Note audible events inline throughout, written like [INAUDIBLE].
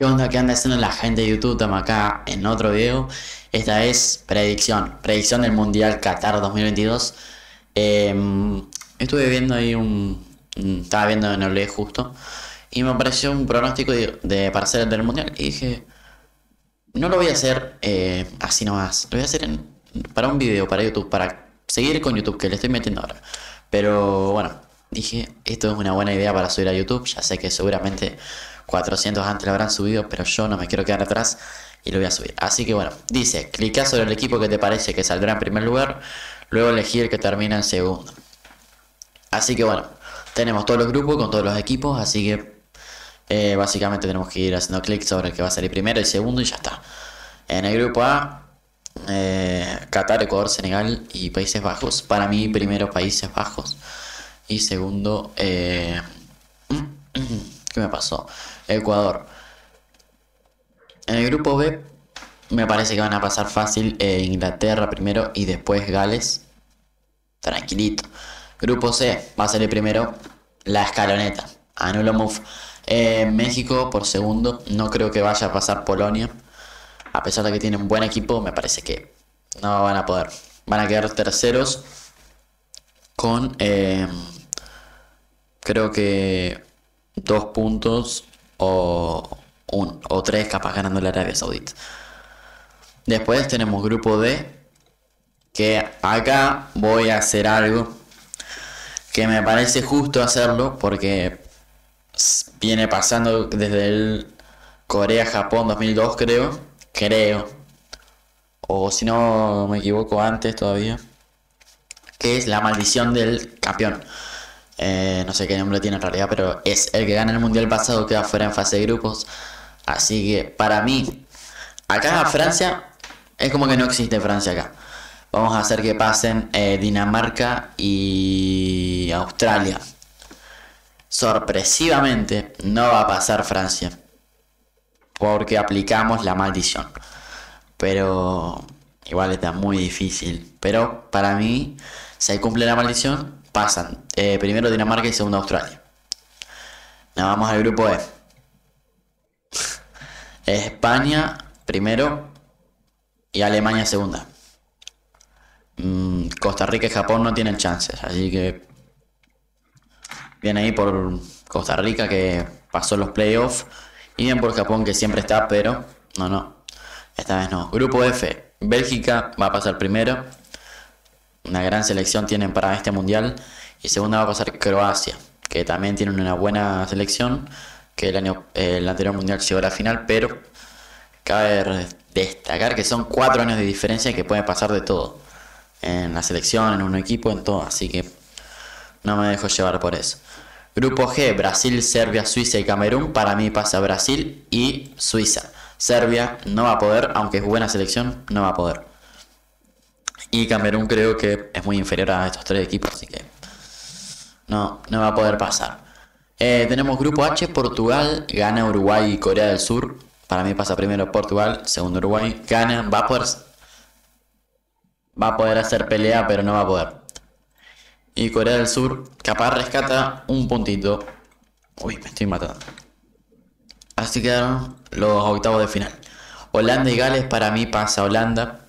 ¿Qué onda? ¿Qué anda haciendo la gente de YouTube? Estamos acá en otro video. Esta es predicción. Predicción del Mundial Qatar 2022. Em, estuve viendo ahí un... Estaba viendo en el justo. Y me apareció un pronóstico de, de para hacer el del Mundial. Y dije... No lo voy a hacer eh, así nomás. Lo voy a hacer para un video, para YouTube. Para seguir con YouTube, que le estoy metiendo ahora. Pero bueno, dije... Esto es una buena idea para subir a YouTube. Ya sé que seguramente 400 antes lo habrán subido, pero yo no me quiero quedar atrás y lo voy a subir. Así que bueno, dice, clica sobre el equipo que te parece que saldrá en primer lugar, luego elegir el que termina en segundo. Así que bueno, tenemos todos los grupos con todos los equipos, así que eh, básicamente tenemos que ir haciendo clic sobre el que va a salir primero y segundo y ya está. En el grupo A, eh, Qatar, Ecuador, Senegal y Países Bajos. Para mí, primero Países Bajos y segundo... Eh, [CLEARS THROAT] ¿Qué me pasó? Ecuador. En el grupo B me parece que van a pasar fácil eh, Inglaterra primero y después Gales. Tranquilito. Grupo C va a ser el primero la escaloneta. Anulo. Eh, México por segundo. No creo que vaya a pasar Polonia. A pesar de que tienen buen equipo, me parece que no van a poder. Van a quedar terceros con... creo que dos puntos o, un, o tres capaz ganando la Arabia Saudita. Después tenemos grupo D, que acá voy a hacer algo que me parece justo hacerlo porque viene pasando desde el Corea-Japón 2002 creo, creo, o si no me equivoco antes todavía, que es la maldición del campeón. Eh, no sé qué nombre tiene en realidad, pero es el que gana el mundial pasado queda fuera en fase de grupos. Así que para mí, acá Francia es como que no existe Francia acá. Vamos a hacer que pasen eh, Dinamarca y Australia. Sorpresivamente no va a pasar Francia. Porque aplicamos la maldición. Pero igual está muy difícil. Pero para mí, se cumple la maldición, pasan eh, primero Dinamarca y segundo Australia. Nos vamos al grupo E. España primero y Alemania segunda. Mm, Costa Rica y Japón no tienen chances, así que viene ahí por Costa Rica que pasó los playoffs y bien por Japón que siempre está, pero no, no, esta vez no. Grupo F, Bélgica va a pasar primero, una gran selección tienen para este mundial. Y segunda va a pasar Croacia, que también tiene una buena selección, que el, año, el anterior mundial llegó a la final, pero cabe destacar que son cuatro años de diferencia y que puede pasar de todo. En la selección, en un equipo, en todo. Así que no me dejo llevar por eso. Grupo G, Brasil, Serbia, Suiza y Camerún. Para mí pasa Brasil y Suiza. Serbia no va a poder, aunque es buena selección, no va a poder. Y Camerún creo que es muy inferior a estos tres equipos, así que no, no va a poder pasar. Eh, tenemos grupo H, Portugal, gana Uruguay y Corea del Sur. Para mí pasa primero Portugal, segundo Uruguay. Gana, va a poder, va a poder hacer pelea, pero no va a poder. Y Corea del Sur, capaz rescata un puntito. Uy, me estoy matando. Así quedaron los octavos de final. Holanda y Gales, para mí pasa Holanda.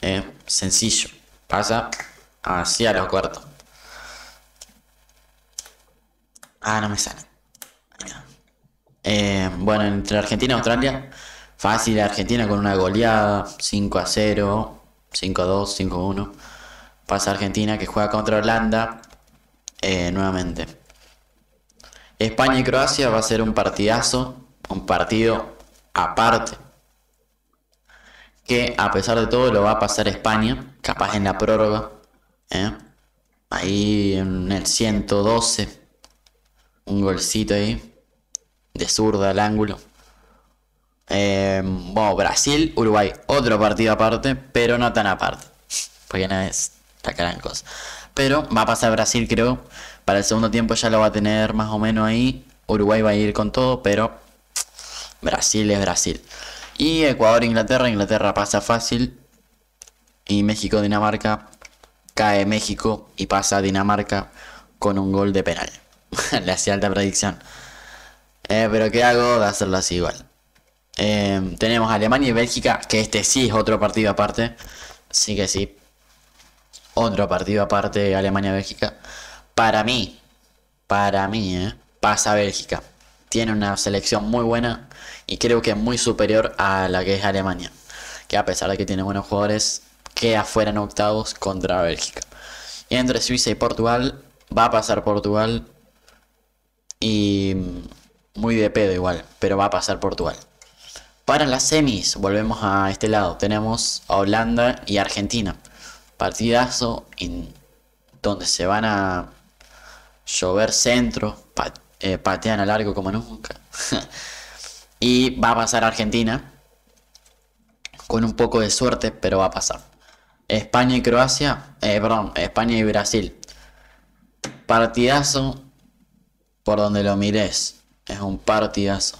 Eh, sencillo. Pasa hacia los cuartos. Ah, no me sale. Eh, bueno, entre Argentina y Australia, fácil Argentina con una goleada 5 a 0, 5 a 2, 5 a 1. Pasa Argentina que juega contra Holanda eh, nuevamente. España y Croacia va a ser un partidazo, un partido aparte. Que a pesar de todo lo va a pasar España, capaz en la prórroga. ¿eh? Ahí en el 112 un golcito ahí. De zurda al ángulo. Eh, bueno, Brasil, Uruguay, otro partido aparte, pero no tan aparte. Porque no es la gran. Pero va a pasar Brasil, creo. Para el segundo tiempo ya lo va a tener más o menos ahí. Uruguay va a ir con todo, pero Brasil es Brasil. Y Ecuador, Inglaterra. Inglaterra pasa fácil. Y México, Dinamarca. Cae México y pasa Dinamarca con un gol de penal. [LAUGHS] Le hacía alta predicción. Eh, pero ¿qué hago de hacerlo así igual? Eh, tenemos Alemania y Bélgica, que este sí es otro partido aparte. Sí que sí. Otro partido aparte, Alemania-Bélgica. Para mí, para mí, eh, pasa Bélgica. Tiene una selección muy buena y creo que muy superior a la que es Alemania. Que a pesar de que tiene buenos jugadores, queda fuera en octavos contra Bélgica. Y entre Suiza y Portugal, va a pasar Portugal. Y muy de pedo igual, pero va a pasar Portugal. Para las semis, volvemos a este lado. Tenemos a Holanda y Argentina. Partidazo en donde se van a llover centro, eh, patean a largo como nunca. [LAUGHS] y va a pasar Argentina. Con un poco de suerte, pero va a pasar. España y Croacia, eh, perdón, España y Brasil. Partidazo por donde lo mires. Es un partidazo.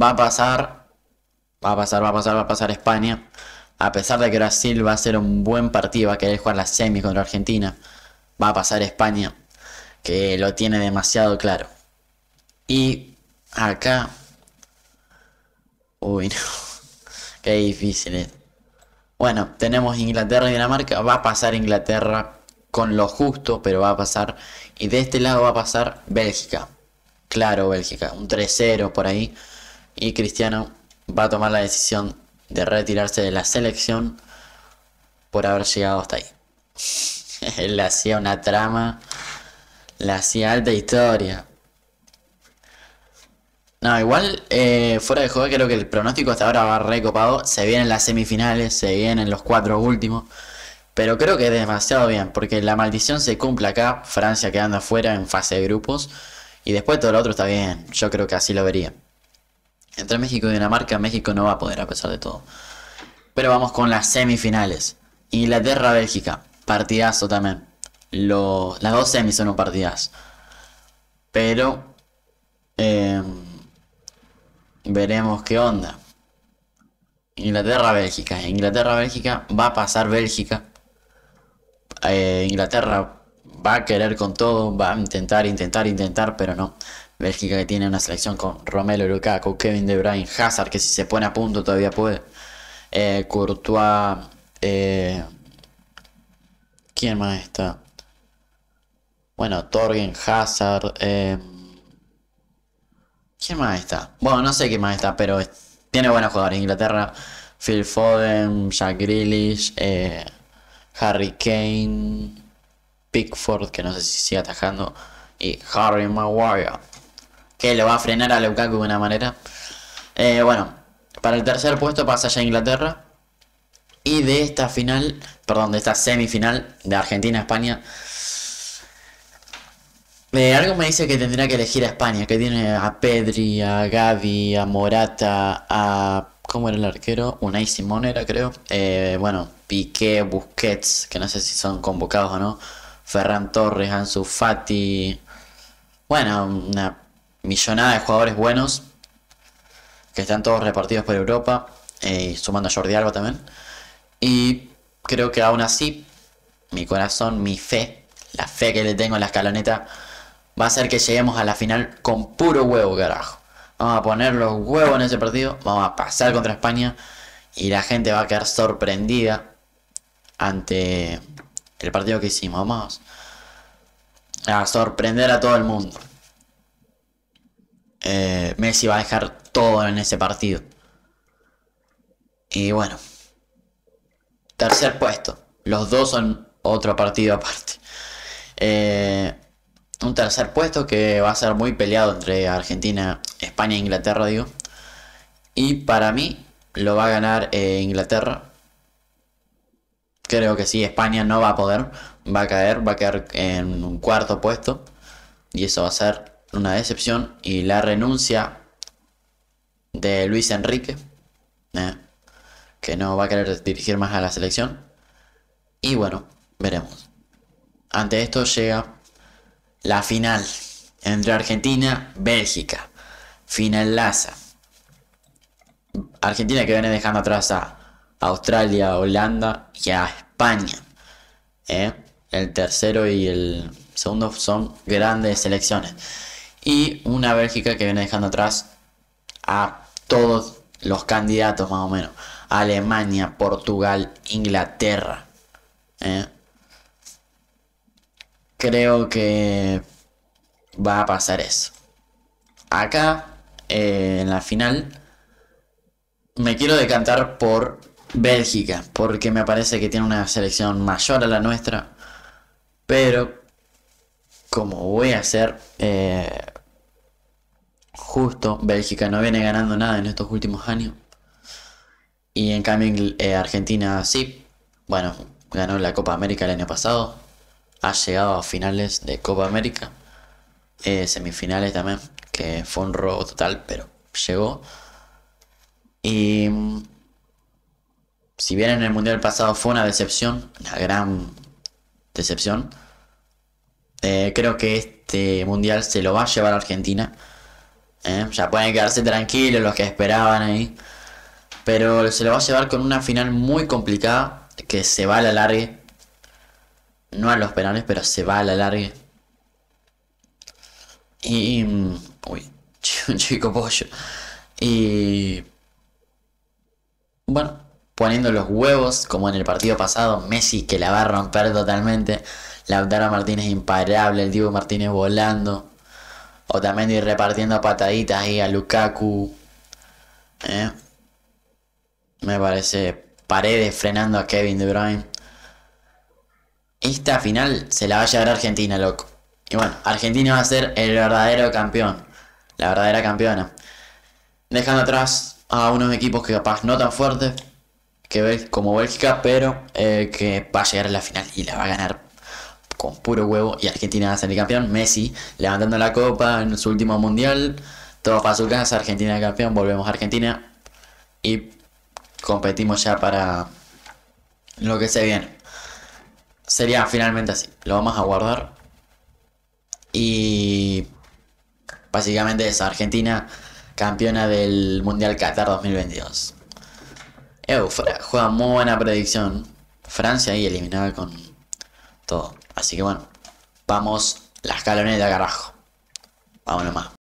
Va a pasar, va a pasar, va a pasar, va a pasar España. A pesar de que Brasil va a ser un buen partido, va a querer jugar la semi contra Argentina. Va a pasar España, que lo tiene demasiado claro. Y acá... Uy, no. [LAUGHS] Qué difícil es. Bueno, tenemos Inglaterra y Dinamarca. Va a pasar Inglaterra con lo justo, pero va a pasar. Y de este lado va a pasar Bélgica. Claro, Bélgica. Un 3-0 por ahí. Y Cristiano va a tomar la decisión de retirarse de la selección por haber llegado hasta ahí. [LAUGHS] Él hacía una trama. Le hacía alta historia. No, igual, eh, fuera de juego, creo que el pronóstico hasta ahora va recopado. Se vienen las semifinales, se vienen los cuatro últimos. Pero creo que es demasiado bien, porque la maldición se cumple acá. Francia quedando afuera en fase de grupos. Y después todo lo otro está bien. Yo creo que así lo vería. Entre México y Dinamarca, México no va a poder a pesar de todo. Pero vamos con las semifinales. Inglaterra-Bélgica. Partidazo también. las dos semis son un partidazo. Pero... Eh, Veremos qué onda. Inglaterra-Bélgica. Inglaterra-Bélgica va a pasar Bélgica. Eh, Inglaterra va a querer con todo, va a intentar, intentar, intentar, pero no. Bélgica que tiene una selección con Romelo Lukaku, Kevin De Bruyne, Hazard que si se pone a punto todavía puede. Eh, Courtois. Eh, ¿Quién más está? Bueno, Torgen, Hazard. Eh, ¿Quién más está? Bueno, no sé quién más está, pero tiene buenos jugadores. Inglaterra, Phil Foden, Jack Grealish, eh, Harry Kane, Pickford, que no sé si sigue atajando, y Harry Maguire, que le va a frenar a Lukaku de una manera. Eh, bueno, para el tercer puesto pasa ya Inglaterra. Y de esta final, perdón, de esta semifinal de Argentina-España, eh, algo me dice que tendría que elegir a España, que tiene a Pedri, a Gavi, a Morata, a... ¿Cómo era el arquero? Unai Simón era, creo. Eh, bueno, Piqué, Busquets, que no sé si son convocados o no. Ferran Torres, Ansu Fati. Bueno, una millonada de jugadores buenos. Que están todos repartidos por Europa. Eh, sumando a Jordi Alba también. Y creo que aún así, mi corazón, mi fe, la fe que le tengo en la escaloneta va a ser que lleguemos a la final con puro huevo, carajo. Vamos a poner los huevos en ese partido, vamos a pasar contra España y la gente va a quedar sorprendida ante el partido que hicimos. Vamos a sorprender a todo el mundo. Messi va a dejar todo en ese partido. Y bueno. Tercer puesto. Los dos son otro partido aparte. Eh, un tercer puesto que va a ser muy peleado entre Argentina, España e Inglaterra, digo. Y para mí lo va a ganar eh, Inglaterra. Creo que sí, España no va a poder, va a caer, va a caer en un cuarto puesto. Y eso va a ser una decepción. Y la renuncia de Luis Enrique, eh, que no va a querer dirigir más a la selección. Y bueno, veremos. Ante esto llega la final entre Argentina Bélgica. Final laza. Argentina que viene dejando atrás a Australia, Holanda y a España. ¿eh? El tercero y el segundo son grandes selecciones. Y una Bélgica que viene dejando atrás a todos los candidatos más o menos. Alemania, Portugal, Inglaterra. ¿eh? Creo que va a pasar eso. Acá, eh, en la final, me quiero decantar por Bélgica, porque me parece que tiene una selección mayor a la nuestra. Pero, como voy a ser eh, justo, Bélgica no viene ganando nada en estos últimos años. Y en cambio eh, Argentina sí. Bueno, ganó la Copa América el año pasado. Ha llegado a finales de Copa América. Eh, semifinales también. Que fue un robo total, pero llegó. Y mm, si bien en el Mundial pasado fue una decepción, una gran decepción, eh, creo que este Mundial se lo va a llevar a Argentina. Ya pueden quedarse tranquilos los que esperaban ahí. Pero se lo va a llevar con una final muy complicada que se va a la largue. No a los penales, pero se va a la largue. Y. Mm, uy, [LAUGHS] chico pollo. Y. Bueno, poniendo los huevos, como en el partido pasado, Messi que la va a romper totalmente. Lautaro Martínez imparable, el Diego Martínez volando. O también ir repartiendo pataditas ahí a Lukaku. ¿Eh? Me parece Paredes frenando a Kevin De Bruyne. Esta final se la va a llevar Argentina, loco. Y bueno, Argentina va a ser el verdadero campeón. La verdadera campeona. Dejando atrás a unos equipos que capaz no tan fuertes que como Bélgica, pero eh, que va a llegar a la final y la va a ganar con puro huevo. Y Argentina va a el campeón. Messi levantando la copa en su último mundial. Todo para su casa. Argentina campeón. Volvemos a Argentina. Y competimos ya para lo que se viene. Sería finalmente así. Lo vamos a guardar. Y básicamente es Argentina campeona del Mundial Qatar 2022. juega muy buena predicción. Francia ahí eliminada con todo. Así que bueno, vamos la escaloneta carajo. Vámonos más.